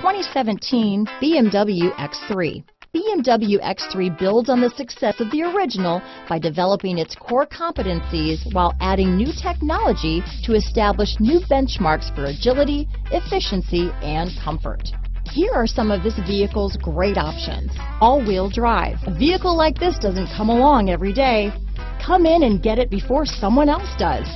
2017 BMW X3. BMW X3 builds on the success of the original by developing its core competencies while adding new technology to establish new benchmarks for agility, efficiency, and comfort. Here are some of this vehicle's great options. All-wheel drive. A vehicle like this doesn't come along every day. Come in and get it before someone else does.